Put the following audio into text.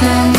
Then